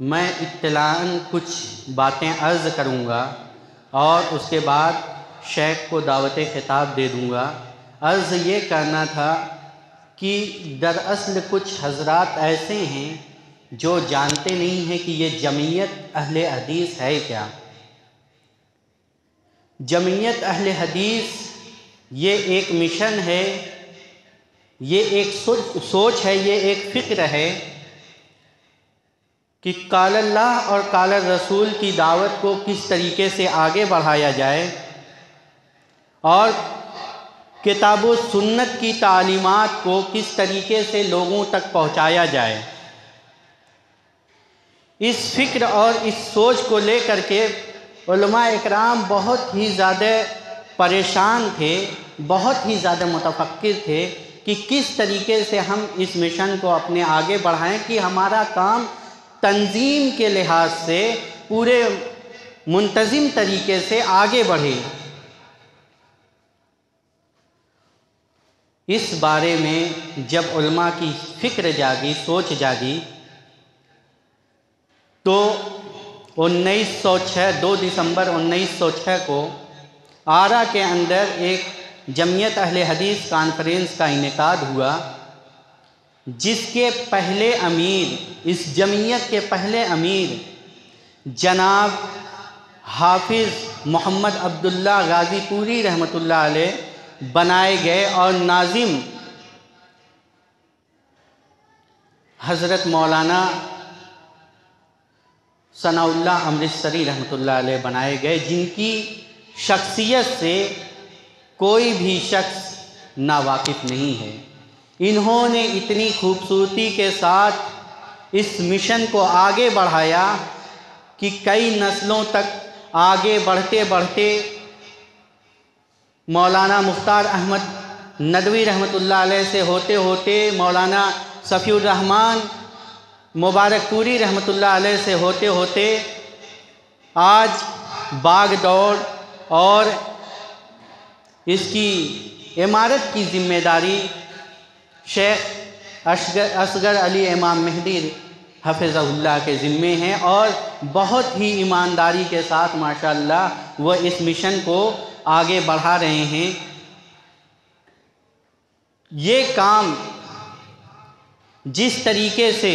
मैं इत्तलान कुछ बातें अर्ज़ करूँगा और उसके बाद शेख को दावत ख़िताब दे दूँगा। अर्ज़ ये करना था कि दरअसल कुछ हजरात ऐसे हैं जो जानते नहीं हैं कि ये जमीयत अहले हदीस है क्या। जमीयत अहले हदीस ये एक मिशन है, ये एक सोच है, ये एक फ़िक्र है कि काल अल्लाह और काल रसूल की दावत को किस तरीके से आगे बढ़ाया जाए और किताब सुन्नत की तालीमत को किस तरीके से लोगों तक पहुँचाया जाए। इस फ़िक्र और इस सोच को लेकर के इकराम बहुत ही ज़्यादा परेशान थे, बहुत ही ज़्यादा मुतफ़र थे कि किस तरीके से हम इस मिशन को अपने आगे बढ़ाएँ कि हमारा काम तंजीम के लिहाज से पूरे मुंतज़िम तरीके से आगे बढ़े। इस बारे में जब उल्मा की फ़िक्र जागी, सोच जागी तो 1906 2 दिसंबर 1906 को आरा के अंदर एक जमीयत अहले हदीस कॉन्फ्रेंस का इनका हुआ। जिसके पहले अमीर, इस जमीयत के पहले अमीर, जनाब हाफिज़ मोहम्मद अब्दुल्ला गाज़ीपुरी रहमतुल्लाह अलैह बनाए गए और नाजिम हज़रत मौलाना सनाउल्ला अमृतसरी रहमतुल्लाह अलैह बनाए गए, जिनकी शख्सियत से कोई भी शख्स नावाकिफ़ नहीं है। इन्होंने इतनी खूबसूरती के साथ इस मिशन को आगे बढ़ाया कि कई नस्लों तक आगे बढ़ते बढ़ते मौलाना मुख्तार अहमद नदवी अलैह से होते होते मौलाना सफ़ीररहमान मुबारकपुरी अलैह से होते होते आज बाग दौड़ और इसकी इमारत की ज़िम्मेदारी शेख असगर असगर अली इमाम मेहदी हफिज़ल्ला के ज़िम्मे हैं और बहुत ही ईमानदारी के साथ, माशाल्लाह वह इस मिशन को आगे बढ़ा रहे हैं। ये काम जिस तरीके से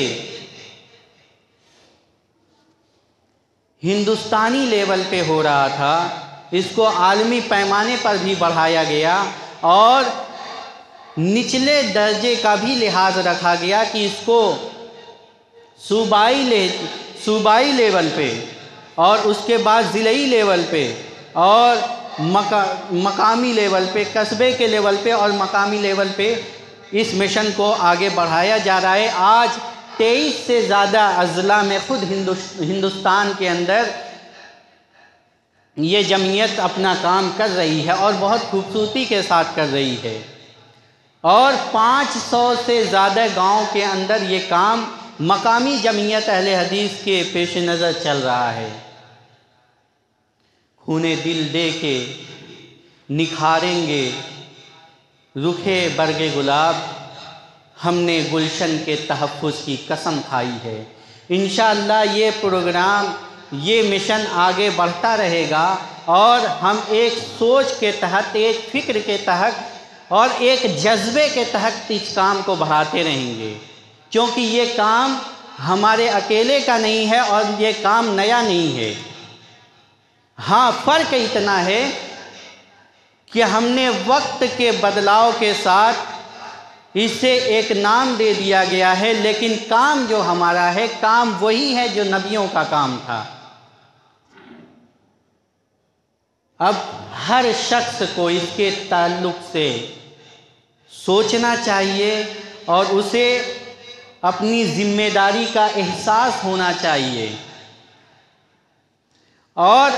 हिंदुस्तानी लेवल पे हो रहा था, इसको आलमी पैमाने पर भी बढ़ाया गया और निचले दर्जे का भी लिहाज रखा गया कि इसको सूबाई ले सूबाई लेवल पे और उसके बाद ज़िलई लेवल पे और मका मकामी लेवल पे कस्बे के लेवल पे और मकामी लेवल पे इस मिशन को आगे बढ़ाया जा रहा है। आज तेईस से ज़्यादा अज़ला में ख़ुद हिंदु, हिंदुस्तान के अंदर ये जमीयत अपना काम कर रही है और बहुत खूबसूरती के साथ कर रही है। और 500 से ज़्यादा गाँव के अंदर ये काम मकामी जमीयत अहले हदीस के पेश नज़र चल रहा है। खूने दिल दे के निखारेंगे, रुखे बरगे गुलाब, हमने गुलशन के तहफ़ की कसम खाई है। इन ये प्रोग्राम, ये मिशन आगे बढ़ता रहेगा और हम एक सोच के तहत, एक फ़िक्र के तहत और एक जज्बे के तहत इस काम को बढ़ाते रहेंगे। क्योंकि ये काम हमारे अकेले का नहीं है और ये काम नया नहीं है। हाँ फ़र्क इतना है कि हमने वक्त के बदलाव के साथ इसे एक नाम दे दिया गया है, लेकिन काम जो हमारा है, काम वही है जो नबियों का काम था। अब हर शख्स को इसके ताल्लुक से सोचना चाहिए और उसे अपनी ज़िम्मेदारी का एहसास होना चाहिए। और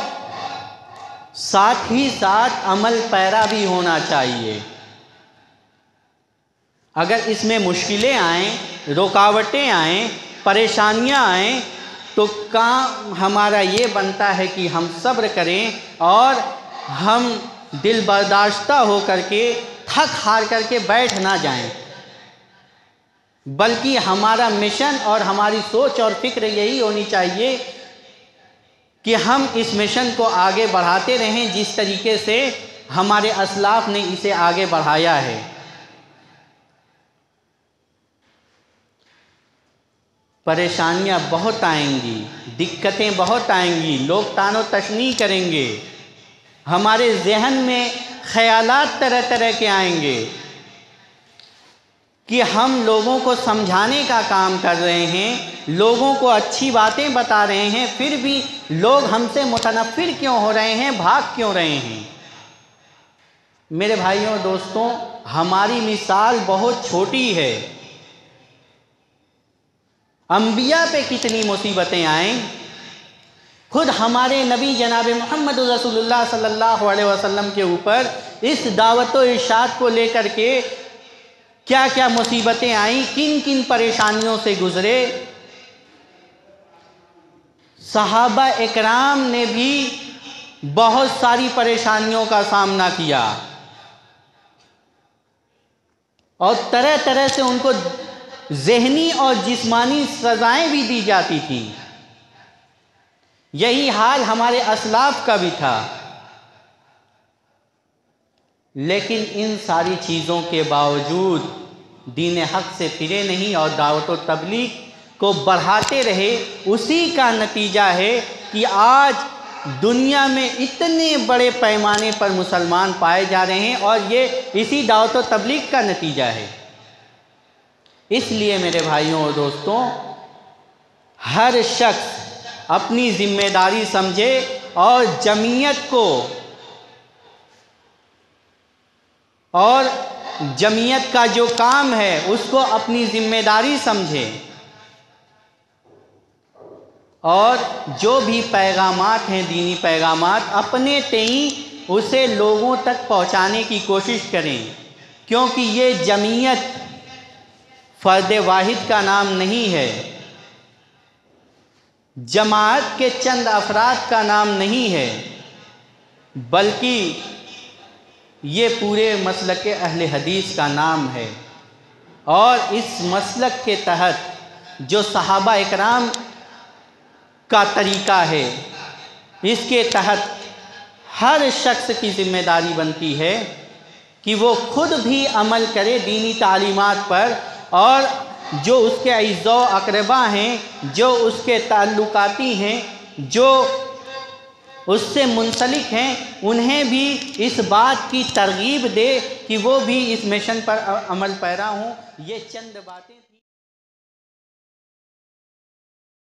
साथ ही साथ अमल पैरा भी होना चाहिए। अगर इसमें मुश्किलें आएँ, रुकावटें आएँ, परेशानियाँ आएँ तो काम हमारा ये बनता है कि हम सब्र करें और हम दिल बर्दाश्ता हो करके थक हार करके बैठ ना जाएँ। बल्कि हमारा मिशन और हमारी सोच और फ़िक्र यही होनी चाहिए कि हम इस मिशन को आगे बढ़ाते रहें जिस तरीके से हमारे असलाफ ने इसे आगे बढ़ाया है। परेशानियाँ बहुत आएँगी, दिक्कतें बहुत आएँगी, लोग तानो तशनी करेंगे। हमारे जहन में ख्यालात तरह तरह के आएँगे कि हम लोगों को समझाने का काम कर रहे हैं, लोगों को अच्छी बातें बता रहे हैं, फिर भी लोग हमसे मुतनफ़िर क्यों हो रहे हैं, भाग क्यों रहे हैं? मेरे भाइयों, दोस्तों, हमारी मिसाल बहुत छोटी है। अम्बिया पे कितनी मुसीबतें आए? खुद हमारे नबी जनाब मोहम्मद रसूलुल्लाह सल्लल्लाहु अलैहि के ऊपर इस दावत इशात को लेकर के क्या क्या मुसीबतें आई किन किन परेशानियों से गुजरे। सहाबा इकराम ने भी बहुत सारी परेशानियों का सामना किया। और तरह तरह से उनको जहनी और जिस्मानी सज़ाएँ भी दी जाती थी। यही हाल हमारे असलाफ का भी था। लेकिन इन सारी चीज़ों के बावजूद दीन हक से फिरे नहीं और दावत तबलीग को बढ़ाते रहे, उसी का नतीजा है कि आज दुनिया में इतने बड़े पैमाने पर मुसलमान पाए जा रहे हैं और ये इसी दावत तबलीग का नतीजा है। इसलिए मेरे भाइयों और दोस्तों, हर शख्स अपनी ज़िम्मेदारी समझे और जमीयत को और जमीयत का जो काम है, उसको अपनी ज़िम्मेदारी समझे। और जो भी पैगाम हैं, दीनी पैगाम अपने तई उसे लोगों तक पहुँचाने की कोशिश करें, क्योंकि ये जमीयत फ़र्द वाहिद का नाम नहीं है। जमात के चंद अफराद का नाम नहीं है, बल्कि ये पूरे मसलक अहल हदीस का नाम है। और इस मसलक के तहत जो सहाबा इकराम का तरीक़ा है, इसके तहत हर शख्स की ज़िम्मेदारी बनती है कि वो खुद भी अमल करे दीनी तालीमत पर और जो उसके अज़ो अकरबा हैं, जो उसके ताल्लुकाती हैं, जो उससे मुंसलिक हैं, उन्हें भी इस बात की तरगीब दे कि वो भी इस मिशन पर अमल पैरा हों। ये चंद बातें